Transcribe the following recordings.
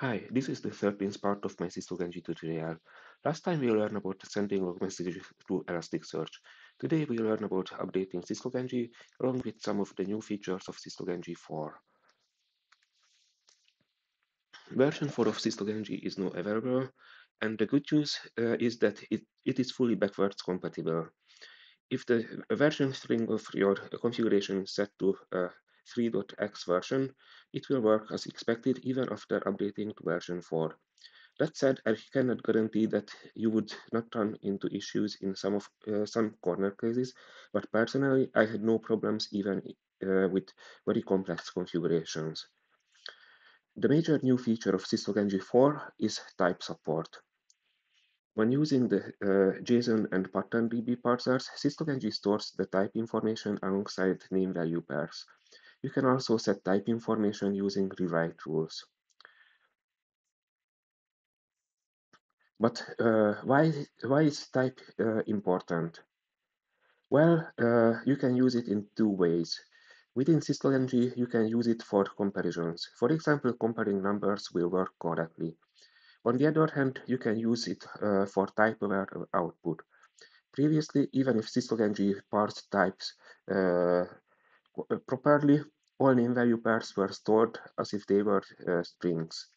Hi, this is the 13th part of my syslog-ng tutorial. Last time we learned about sending log messages to Elasticsearch. Today we learn about updating syslog-ng along with some of the new features of Cisco syslog-ng 4. Version 4 of syslog-ng is now available, and the good news uh, is that it, it is fully backwards compatible. If the version string of your configuration is set to uh, 3.x version, it will work as expected even after updating to version 4. That said, I cannot guarantee that you would not run into issues in some of uh, some corner cases, but personally, I had no problems even uh, with very complex configurations. The major new feature of syslog-ng 4 is type support. When using the uh, JSON and PatternDB parsers, syslog-ng stores the type information alongside name value pairs. You can also set type information using rewrite rules. But uh, why, why is type uh, important? Well, uh, you can use it in two ways. Within syslog-ng, you can use it for comparisons. For example, comparing numbers will work correctly. On the other hand, you can use it uh, for type-aware output. Previously, even if syslog-ng parsed types uh, properly, all name value pairs were stored as if they were uh, strings.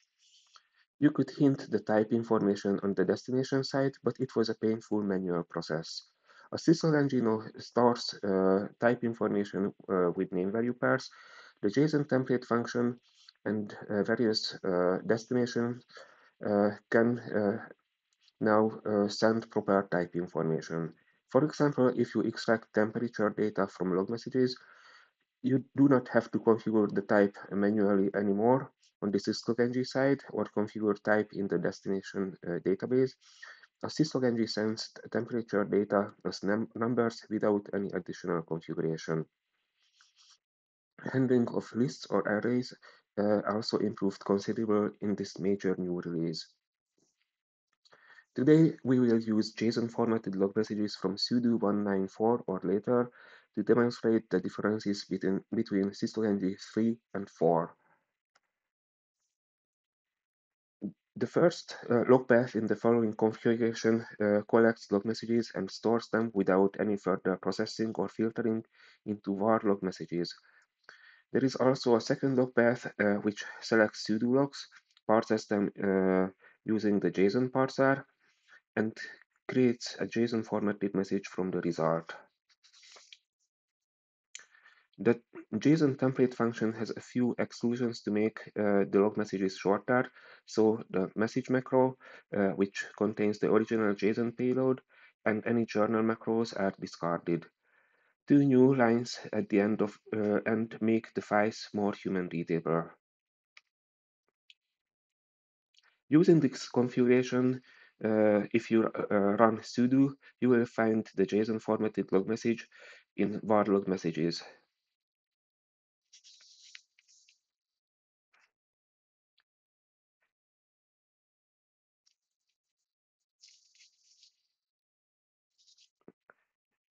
You could hint the type information on the destination side, but it was a painful manual process. A syslog-ng stores uh, type information uh, with name value pairs, the JSON template function, and uh, various uh, destinations uh, can uh, now uh, send proper type information. For example, if you extract temperature data from log messages, you do not have to configure the type manually anymore on the syslog-ng side or configure type in the destination uh, database. A syslog-ng sends temperature data as num numbers without any additional configuration. Handling of lists or arrays uh, also improved considerably in this major new release. Today, we will use JSON formatted log messages from Sudo 194 or later to demonstrate the differences between, between syslog-ng 3 and 4. The first uh, log path in the following configuration uh, collects log messages and stores them without any further processing or filtering into var log messages. There is also a second log path uh, which selects sudo logs, parses them uh, using the JSON parser, and creates a JSON formatted message from the result. The JSON template function has a few exclusions to make uh, the log messages shorter. So the message macro, uh, which contains the original JSON payload, and any journal macros are discarded. Two new lines at the end of uh, and make the files more human readable. Using this configuration, uh, if you uh, run sudo, you will find the JSON formatted log message in var log messages.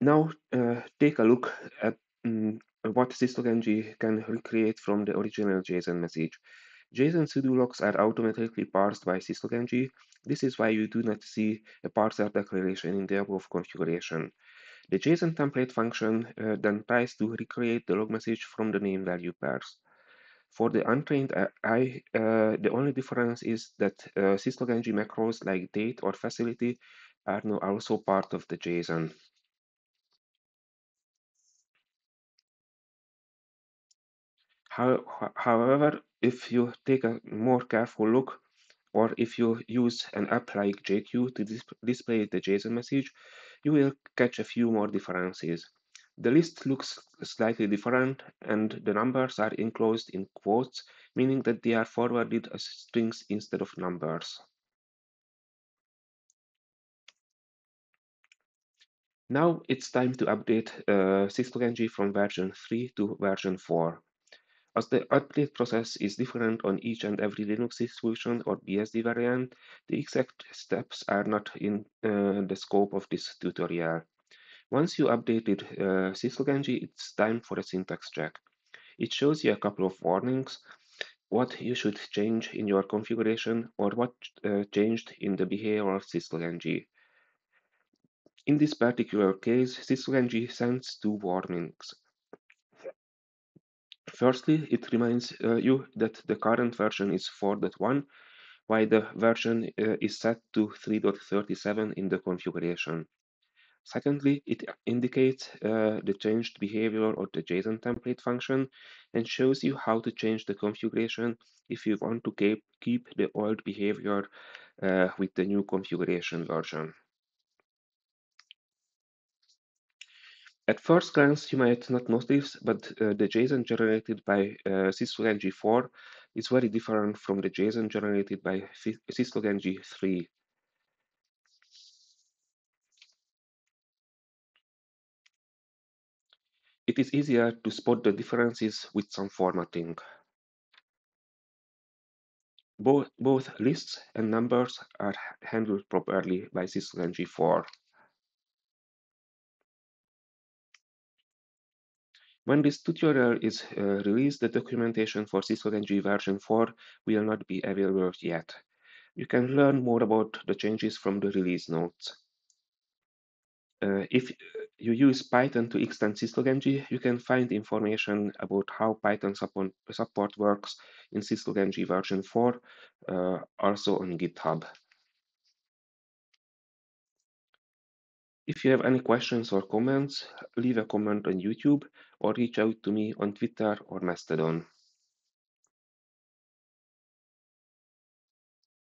Now uh, take a look at um, what syslog-ng can recreate from the original JSON message. JSON sudo logs are automatically parsed by syslog-ng. This is why you do not see a parser declaration in the above configuration. The JSON template function uh, then tries to recreate the log message from the name value pairs. For the untrained eye, uh, the only difference is that uh, syslog-ng macros like date or facility are now also part of the JSON. How, however, if you take a more careful look, or if you use an app like JQ to dis display the JSON message, you will catch a few more differences. The list looks slightly different, and the numbers are enclosed in quotes, meaning that they are forwarded as strings instead of numbers. Now it's time to update uh, syslog-ng from version 3 to version 4. As the update process is different on each and every Linux distribution or BSD variant, the exact steps are not in uh, the scope of this tutorial. Once you updated uh, syslog-ng, it's time for a syntax check. It shows you a couple of warnings. what you should change in your configuration or what uh, changed in the behavior of syslog-ng. In this particular case, syslog-ng sends two warnings. Firstly, it reminds uh, you that the current version is 4.1, while the version uh, is set to 3.37 in the configuration. Secondly, it indicates uh, the changed behavior of the JSON template function and shows you how to change the configuration if you want to keep, keep the old behavior uh, with the new configuration version. At first glance, you might not notice, but uh, the JSON generated by uh, syslog-ng4 is very different from the JSON generated by syslog-ng3. It is easier to spot the differences with some formatting. Both, both lists and numbers are handled properly by syslog-ng4. When this tutorial is uh, released, the documentation for syslog-ng version 4 will not be available yet. You can learn more about the changes from the release notes. Uh, if you use Python to extend syslog-ng, you can find information about how Python support, support works in syslog-ng version 4, uh, also on GitHub. If you have any questions or comments, leave a comment on YouTube or reach out to me on Twitter or Mastodon.